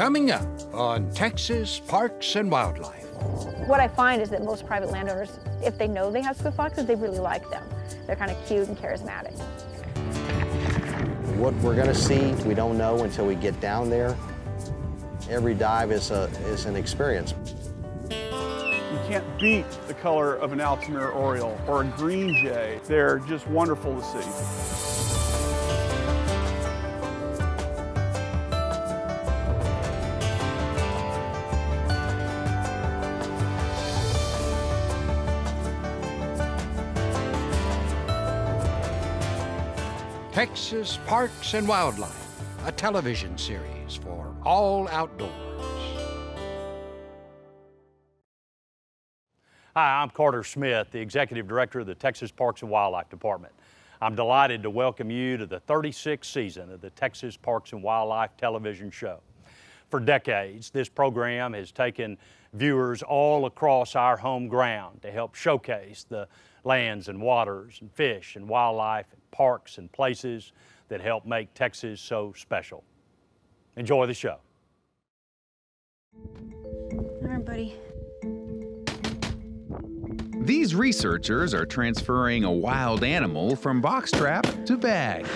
Coming up on Texas Parks and Wildlife. What I find is that most private landowners, if they know they have swift foxes, they really like them. They're kind of cute and charismatic. What we're going to see, we don't know until we get down there. Every dive is, a, is an experience. You can't beat the color of an Altamira oriole or a green jay. They're just wonderful to see. Texas Parks and Wildlife, a television series for all outdoors. Hi, I'm Carter Smith, the Executive Director of the Texas Parks and Wildlife Department. I'm delighted to welcome you to the 36th season of the Texas Parks and Wildlife television show. For decades, this program has taken viewers all across our home ground to help showcase the lands and waters and fish and wildlife and parks and places that help make Texas so special. Enjoy the show. All right, buddy. These researchers are transferring a wild animal from box trap to bag.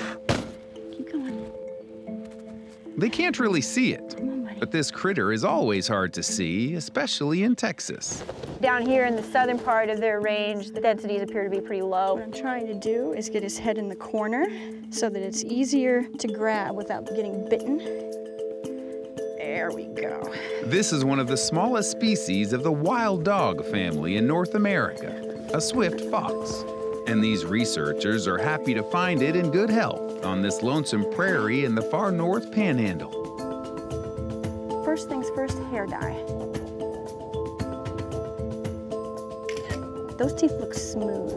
Keep going. They can't really see it, Come on, buddy. but this critter is always hard to see, especially in Texas. Down here in the southern part of their range, the densities appear to be pretty low. What I'm trying to do is get his head in the corner so that it's easier to grab without getting bitten. There we go. This is one of the smallest species of the wild dog family in North America, a swift fox. And these researchers are happy to find it in good health on this lonesome prairie in the far north panhandle. First things first, hair dye. Those teeth look smooth.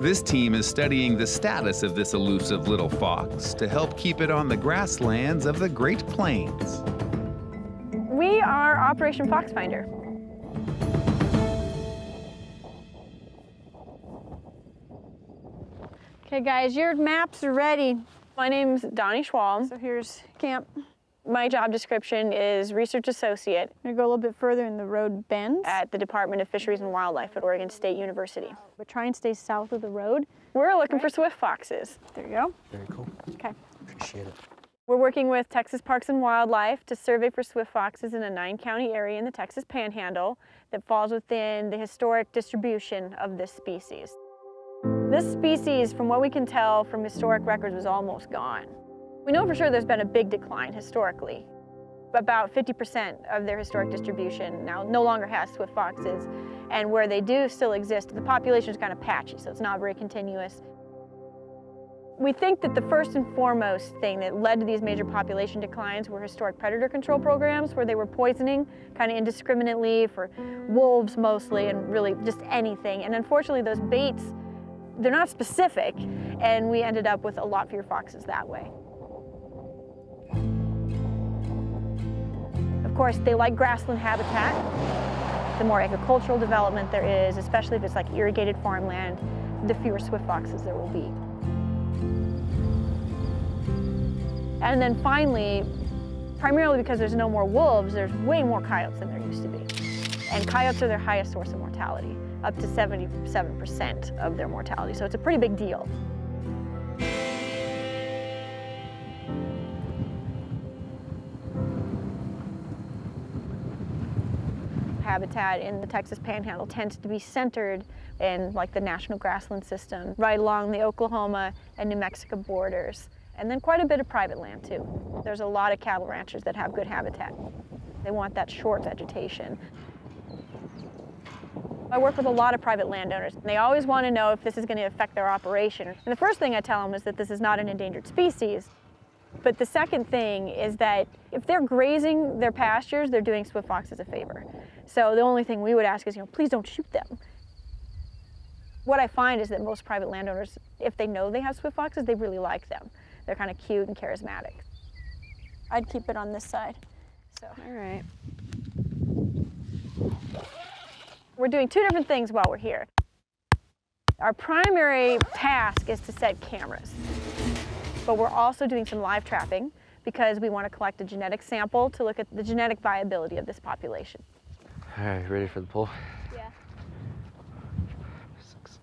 This team is studying the status of this elusive little fox to help keep it on the grasslands of the Great Plains. We are Operation Fox Finder. Okay, guys, your maps are ready. My name's Donnie Schwalm. So here's camp. My job description is research associate I'm gonna go a little bit further and the road bends, at the Department of Fisheries and Wildlife at Oregon State University. but try and stay south of the road. We're looking for swift foxes. There you go. Very cool. Okay. Appreciate it. We're working with Texas Parks and Wildlife to survey for swift foxes in a nine county area in the Texas Panhandle that falls within the historic distribution of this species. This species, from what we can tell from historic records, was almost gone. We know for sure there's been a big decline historically. About 50% of their historic distribution now no longer has swift foxes, and where they do still exist, the population is kind of patchy, so it's not very continuous. We think that the first and foremost thing that led to these major population declines were historic predator control programs where they were poisoning kind of indiscriminately for wolves mostly and really just anything. And unfortunately those baits, they're not specific and we ended up with a lot fewer foxes that way. Of course, they like grassland habitat. The more agricultural development there is, especially if it's like irrigated farmland, the fewer swift foxes there will be. And then finally, primarily because there's no more wolves, there's way more coyotes than there used to be. And coyotes are their highest source of mortality, up to 77% of their mortality. So it's a pretty big deal. Habitat in the Texas Panhandle tends to be centered in like the National Grassland System, right along the Oklahoma and New Mexico borders. And then quite a bit of private land too. There's a lot of cattle ranchers that have good habitat. They want that short vegetation. I work with a lot of private landowners. and They always want to know if this is going to affect their operation. And the first thing I tell them is that this is not an endangered species. But the second thing is that if they're grazing their pastures, they're doing swift foxes a favor. So the only thing we would ask is, you know, please don't shoot them. What I find is that most private landowners, if they know they have swift foxes, they really like them. They're kind of cute and charismatic. I'd keep it on this side. So. All right. We're doing two different things while we're here. Our primary task is to set cameras, but we're also doing some live trapping because we want to collect a genetic sample to look at the genetic viability of this population. All right, ready for the pull? Yeah.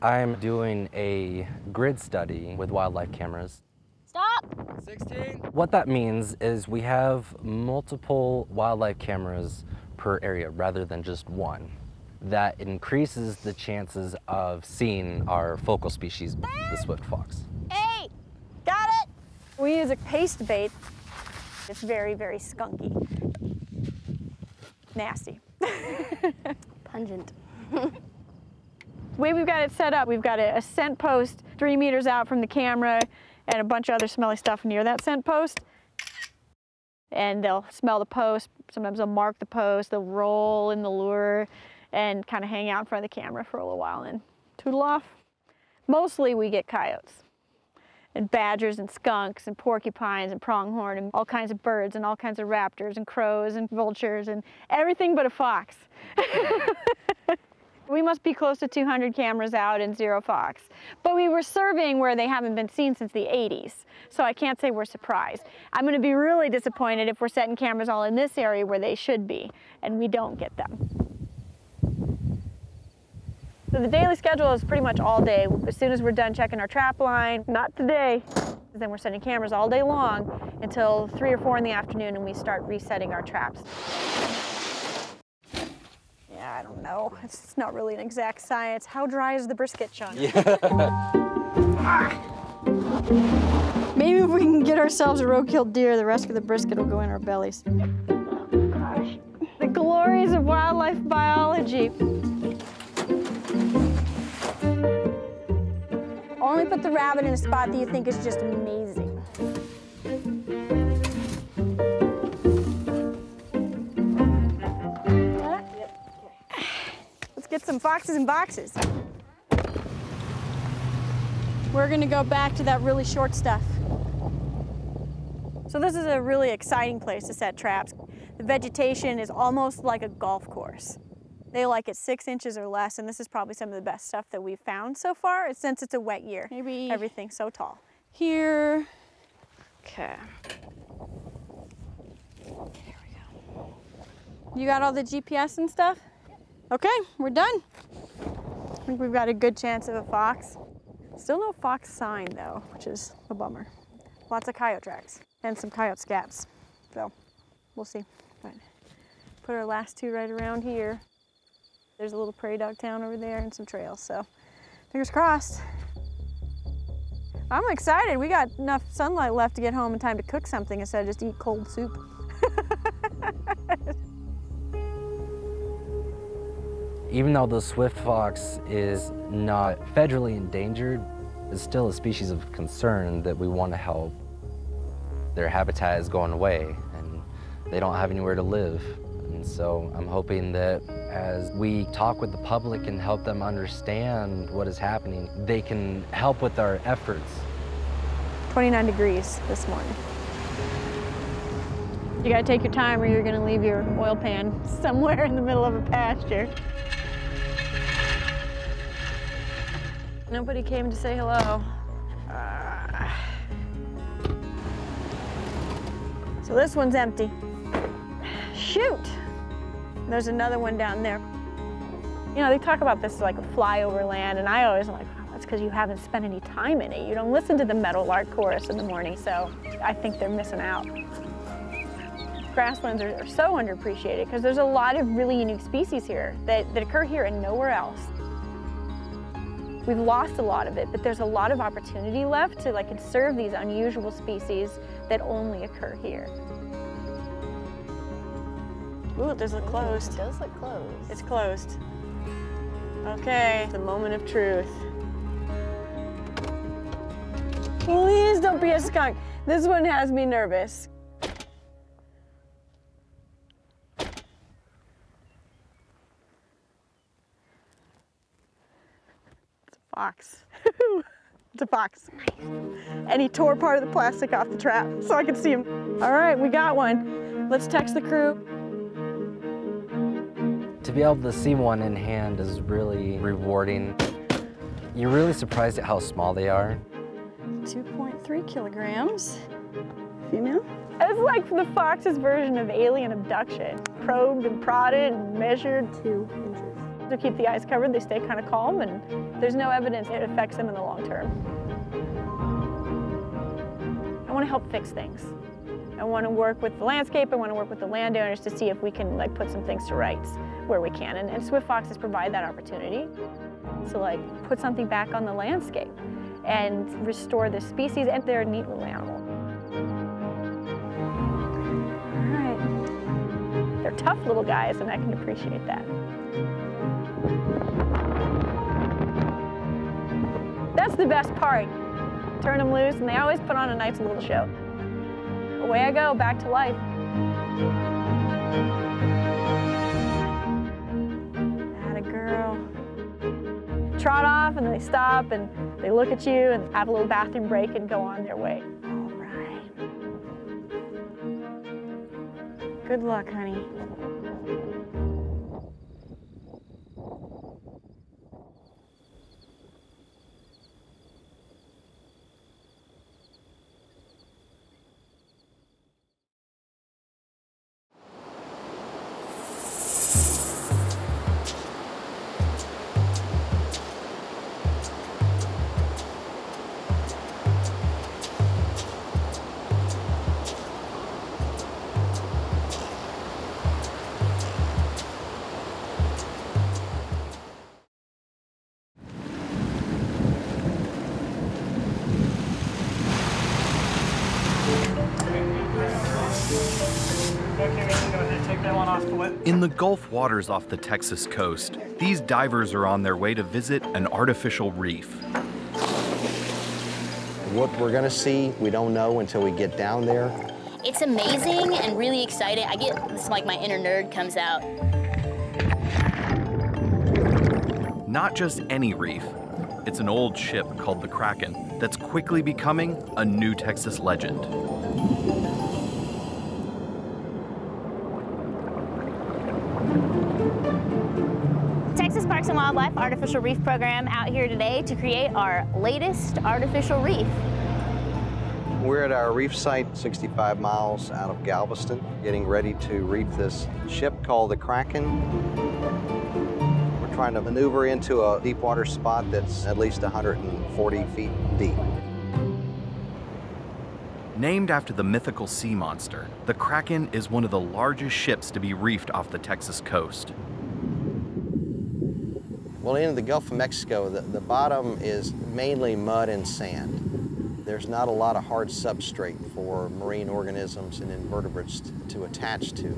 I'm doing a grid study with wildlife cameras. Stop! 16. What that means is we have multiple wildlife cameras per area rather than just one. That increases the chances of seeing our focal species, the swift fox. Hey! Got it! We use a paste bait. It's very, very skunky. Nasty. Pungent. The way we've got it set up, we've got a, a scent post three meters out from the camera and a bunch of other smelly stuff near that scent post. And they'll smell the post. Sometimes they'll mark the post. They'll roll in the lure and kind of hang out in front of the camera for a little while and tootle off. Mostly we get coyotes and badgers and skunks and porcupines and pronghorn and all kinds of birds and all kinds of raptors and crows and vultures and everything but a fox. we must be close to 200 cameras out and zero fox. But we were surveying where they haven't been seen since the 80s, so I can't say we're surprised. I'm going to be really disappointed if we're setting cameras all in this area where they should be and we don't get them. So the daily schedule is pretty much all day. As soon as we're done checking our trap line, not today, then we're setting cameras all day long until three or four in the afternoon and we start resetting our traps. Yeah, I don't know. It's it's not really an exact science. How dry is the brisket, Sean? Maybe if we can get ourselves a road-killed deer, the rest of the brisket will go in our bellies. Oh, The glories of wildlife biology. Only put the rabbit in a spot that you think is just amazing. Let's get some foxes and boxes. We're gonna go back to that really short stuff. So this is a really exciting place to set traps. The vegetation is almost like a golf course. They like it six inches or less, and this is probably some of the best stuff that we've found so far, uh, since it's a wet year. Maybe Everything's so tall. here. Okay. There we go. You got all the GPS and stuff? Okay, we're done. I think we've got a good chance of a fox. Still no fox sign though, which is a bummer. Lots of coyote tracks and some coyote scats. So we'll see. But put our last two right around here. There's a little prairie dog town over there and some trails. So fingers crossed. I'm excited. We got enough sunlight left to get home in time to cook something instead of just eat cold soup. Even though the swift fox is not federally endangered, it's still a species of concern that we want to help. Their habitat is going away and they don't have anywhere to live. And so I'm hoping that as we talk with the public and help them understand what is happening, they can help with our efforts. 29 degrees this morning. You gotta take your time or you're gonna leave your oil pan somewhere in the middle of a pasture. Nobody came to say hello. Ah. So this one's empty. Shoot! There's another one down there. You know, they talk about this like a flyover land, and I always am like, "Wow, that's because you haven't spent any time in it. You don't listen to the meadowlark chorus in the morning, so I think they're missing out. Grasslands are, are so underappreciated because there's a lot of really unique species here that, that occur here and nowhere else. We've lost a lot of it, but there's a lot of opportunity left to like conserve these unusual species that only occur here. Ooh, does look closed. It does look closed. It's closed. Okay, the moment of truth. Please don't be a skunk. This one has me nervous. It's a fox. it's a fox. And he tore part of the plastic off the trap so I could see him. All right, we got one. Let's text the crew. To be able to see one in hand is really rewarding. You're really surprised at how small they are. 2.3 kilograms. Female? It's like the fox's version of alien abduction. Probed and prodded and measured. Two inches. To keep the eyes covered, they stay kind of calm, and there's no evidence it affects them in the long term. I want to help fix things. I want to work with the landscape, I want to work with the landowners to see if we can like put some things to rights where we can, and, and swift foxes provide that opportunity. to like put something back on the landscape and restore the species, and they're a neat little animal. All right. They're tough little guys, and I can appreciate that. That's the best part. Turn them loose, and they always put on a nice little show. Away I go, back to life. Atta girl. Trot off, and they stop, and they look at you, and have a little bathroom break, and go on their way. All right. Good luck, honey. In the Gulf waters off the Texas coast, these divers are on their way to visit an artificial reef. What we're going to see, we don't know until we get down there. It's amazing and really exciting. I get, it's like my inner nerd comes out. Not just any reef, it's an old ship called the Kraken that's quickly becoming a new Texas legend. Wildlife Artificial Reef Program out here today to create our latest artificial reef. We're at our reef site 65 miles out of Galveston, getting ready to reef this ship called the Kraken. We're trying to maneuver into a deep water spot that's at least 140 feet deep. Named after the mythical sea monster, the Kraken is one of the largest ships to be reefed off the Texas coast. Well, in the Gulf of Mexico, the, the bottom is mainly mud and sand. There's not a lot of hard substrate for marine organisms and invertebrates to attach to.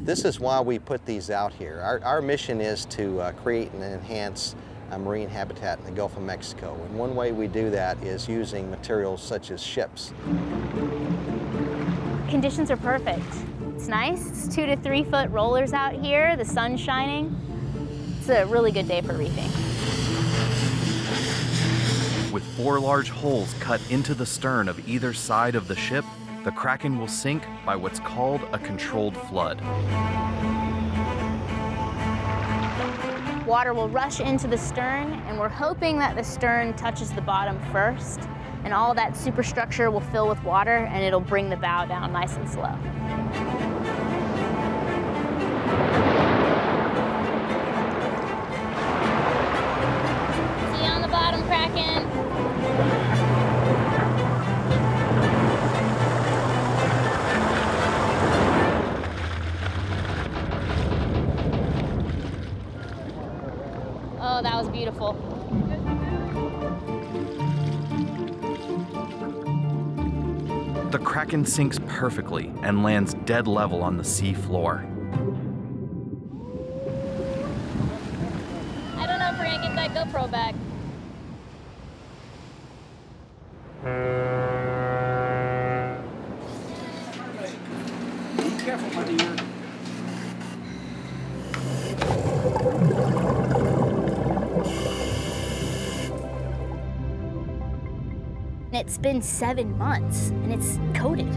This is why we put these out here. Our, our mission is to uh, create and enhance a marine habitat in the Gulf of Mexico. And one way we do that is using materials such as ships. Conditions are perfect. It's nice. It's two to three foot rollers out here, the sun's shining. It's a really good day for reefing. With four large holes cut into the stern of either side of the ship, the Kraken will sink by what's called a controlled flood. Water will rush into the stern, and we're hoping that the stern touches the bottom first, and all that superstructure will fill with water, and it'll bring the bow down nice and slow. That was beautiful. The Kraken sinks perfectly and lands dead level on the sea floor. I don't know if we're gonna get that GoPro back. It's been seven months and it's coated.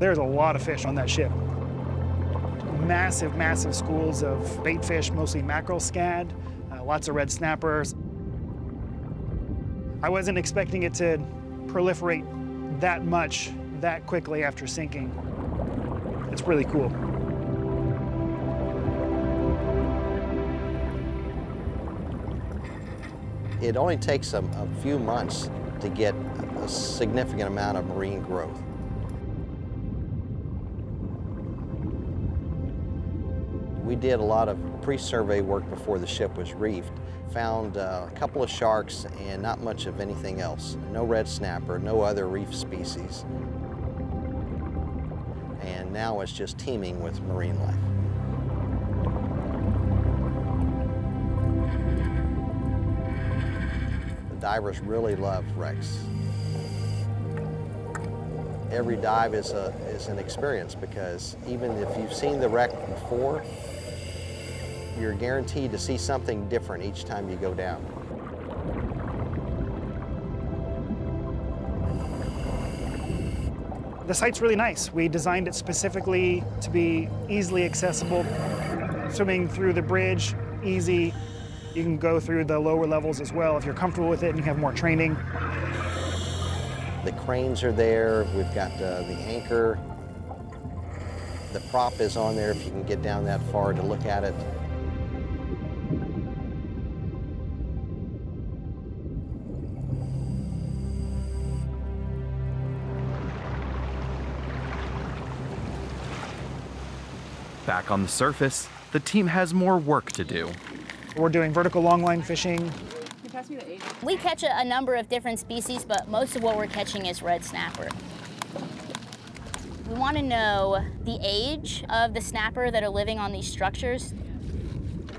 There's a lot of fish on that ship. Massive, massive schools of bait fish, mostly mackerel scad, uh, lots of red snappers. I wasn't expecting it to proliferate that much that quickly after sinking. It's really cool. It only takes a, a few months to get a significant amount of marine growth. We did a lot of pre-survey work before the ship was reefed. Found uh, a couple of sharks and not much of anything else. No red snapper, no other reef species. And now it's just teeming with marine life. Divers really love wrecks. Every dive is, a, is an experience because even if you've seen the wreck before, you're guaranteed to see something different each time you go down. The site's really nice. We designed it specifically to be easily accessible. Swimming through the bridge, easy. You can go through the lower levels as well if you're comfortable with it and you have more training. The cranes are there. We've got uh, the anchor. The prop is on there if you can get down that far to look at it. Back on the surface, the team has more work to do. We're doing vertical longline fishing. We catch a, a number of different species, but most of what we're catching is red snapper. We want to know the age of the snapper that are living on these structures.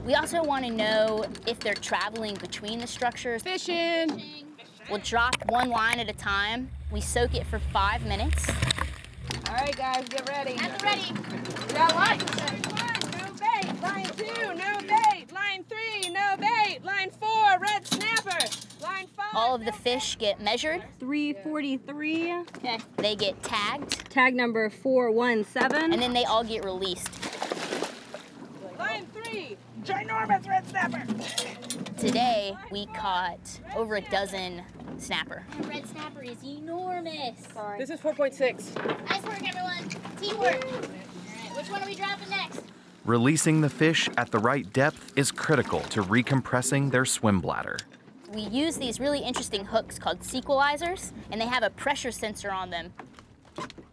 We also want to know if they're traveling between the structures. Fishing! We'll drop one line at a time. We soak it for five minutes. All right, guys, get ready. Get ready. We got lights. One, no bait. Line two, no bait. Line three, no bait. Line four, red snapper. Line five. All of the fish get measured. 343. Okay. They get tagged. Tag number 417. And then they all get released. Line three, ginormous red snapper. Today, we caught over a dozen snapper. The red snapper is enormous. Sorry. This is 4.6. Nice work, everyone. Teamwork. All right, which one are we dropping next? Releasing the fish at the right depth is critical to recompressing their swim bladder. We use these really interesting hooks called SeaQualizers, and they have a pressure sensor on them.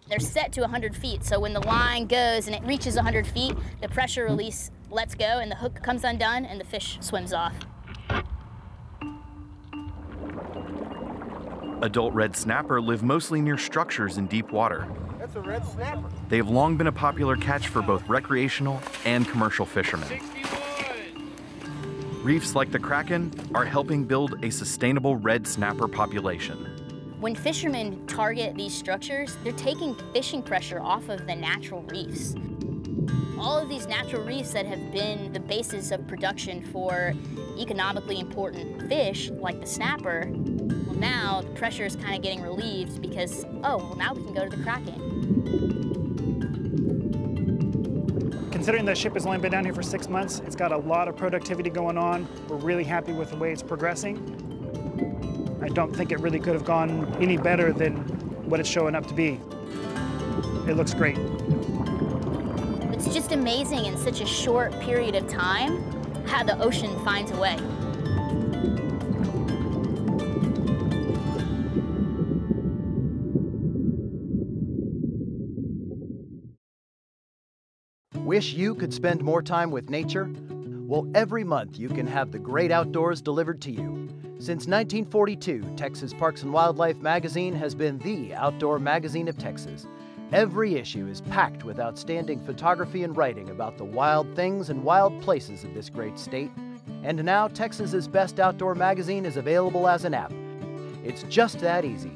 They're set to 100 feet, so when the line goes and it reaches 100 feet, the pressure release lets go and the hook comes undone and the fish swims off. Adult red snapper live mostly near structures in deep water. That's a red snapper. They have long been a popular catch for both recreational and commercial fishermen. Reefs like the Kraken are helping build a sustainable red snapper population. When fishermen target these structures, they're taking fishing pressure off of the natural reefs. All of these natural reefs that have been the basis of production for economically important fish, like the snapper, well now the pressure is kind of getting relieved because, oh, well now we can go to the Kraken. Considering the ship has only been down here for six months, it's got a lot of productivity going on. We're really happy with the way it's progressing. I don't think it really could have gone any better than what it's showing up to be. It looks great. It's just amazing in such a short period of time how the ocean finds a way. Wish you could spend more time with nature? Well, every month you can have the great outdoors delivered to you. Since 1942, Texas Parks and Wildlife magazine has been the outdoor magazine of Texas. Every issue is packed with outstanding photography and writing about the wild things and wild places of this great state. And now, Texas's best outdoor magazine is available as an app. It's just that easy.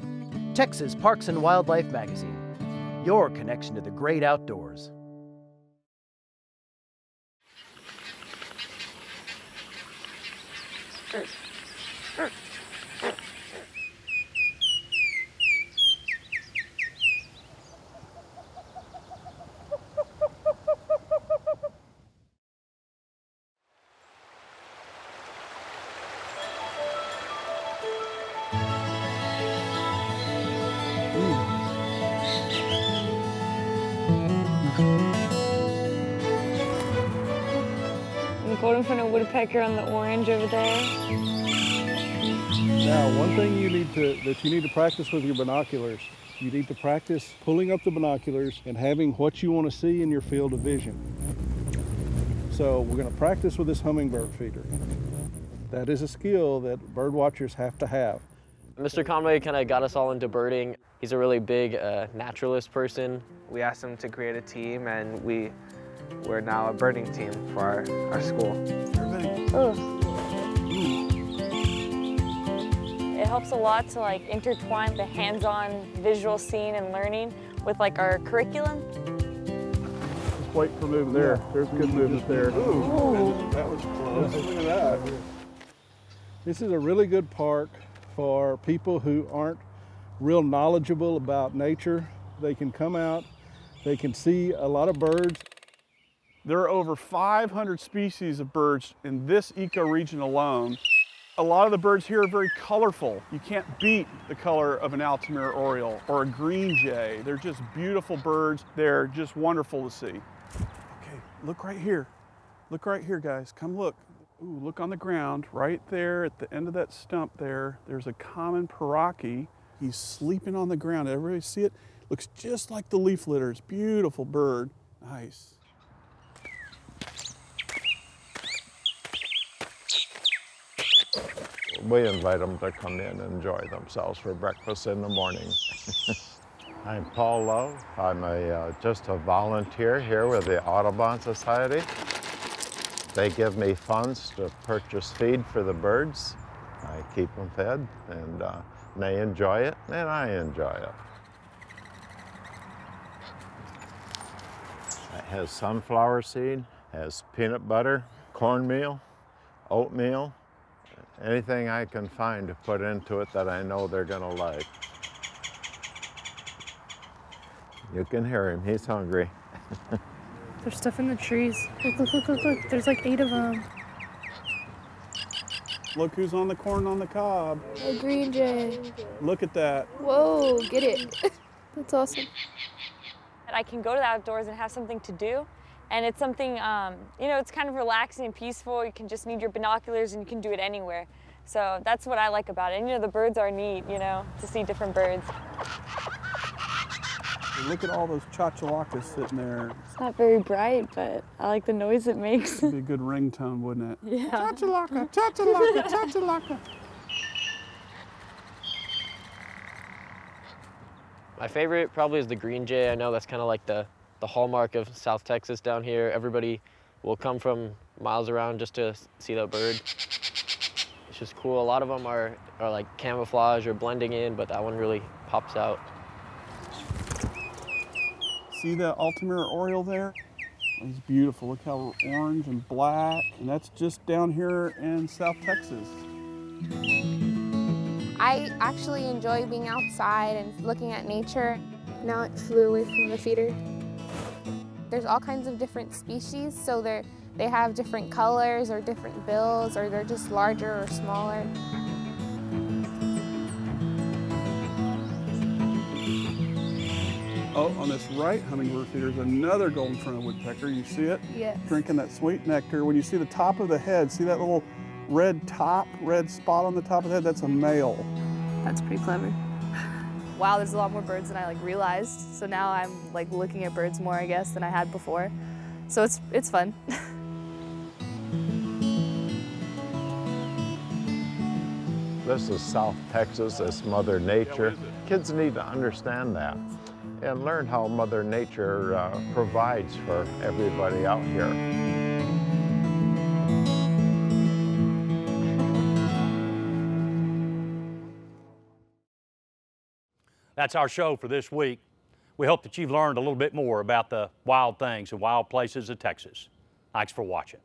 Texas Parks and Wildlife magazine. Your connection to the great outdoors. Golden fronted woodpecker on the orange over there. Now, one thing you need to that you need to practice with your binoculars, you need to practice pulling up the binoculars and having what you want to see in your field of vision. So we're going to practice with this hummingbird feeder. That is a skill that bird watchers have to have. Mr. Conway kind of got us all into birding. He's a really big uh, naturalist person. We asked him to create a team and we, we're now a birding team for our, our school. It helps a lot to like intertwine the hands-on visual scene and learning with like our curriculum. Just wait for movement there. There's good movement there. Ooh, that was close. Look at that. This is a really good park for people who aren't real knowledgeable about nature. They can come out, they can see a lot of birds. There are over 500 species of birds in this ecoregion alone. A lot of the birds here are very colorful. You can't beat the color of an Altamira oriole or a green jay. They're just beautiful birds. They're just wonderful to see. Okay, look right here. Look right here, guys. Come look. Ooh, look on the ground right there at the end of that stump there. There's a common pauraque. He's sleeping on the ground. Everybody see it? Looks just like the leaf litters. Beautiful bird. Nice. We invite them to come in and enjoy themselves for breakfast in the morning. I'm Paul Love. I'm a, uh, just a volunteer here with the Audubon Society. They give me funds to purchase feed for the birds. I keep them fed and uh, they enjoy it and I enjoy it. It has sunflower seed, has peanut butter, cornmeal, oatmeal, anything I can find to put into it that I know they're gonna like. You can hear him, he's hungry. There's stuff in the trees. Look, look, look, look, look. There's like eight of them. Look who's on the corn on the cob. A green jay. Look at that. Whoa, get it. That's awesome. And I can go to the outdoors and have something to do. And it's something, um, you know, it's kind of relaxing and peaceful. You can just need your binoculars and you can do it anywhere. So that's what I like about it. And you know, the birds are neat, you know, to see different birds. Look at all those chachalacas sitting there. It's not very bright, but I like the noise it makes. It'd be a good ringtone, wouldn't it? Yeah. Chachalaca, chachalaca, chachalaca. My favorite probably is the green jay. I know that's kind of like the, the hallmark of South Texas down here. Everybody will come from miles around just to see that bird. It's just cool. A lot of them are, are like camouflage or blending in, but that one really pops out. See the Altamira oriole there? It's beautiful. Look how orange and black. And that's just down here in South Texas. I actually enjoy being outside and looking at nature. Now it flew away from the feeder. There's all kinds of different species, so they're, they have different colors or different bills, or they're just larger or smaller. Oh, on this right hummingbird feeder is another golden fronted woodpecker. You see it? Yes. Drinking that sweet nectar. When you see the top of the head, see that little red top, red spot on the top of the head? That's a male. That's pretty clever. Wow, there's a lot more birds than I like realized. So now I'm like looking at birds more, I guess, than I had before. So it's it's fun. This is South Texas, it's Mother Nature. Kids need to understand that and learn how Mother Nature uh, provides for everybody out here. That's our show for this week. We hope that you've learned a little bit more about the wild things and wild places of Texas. Thanks for watching.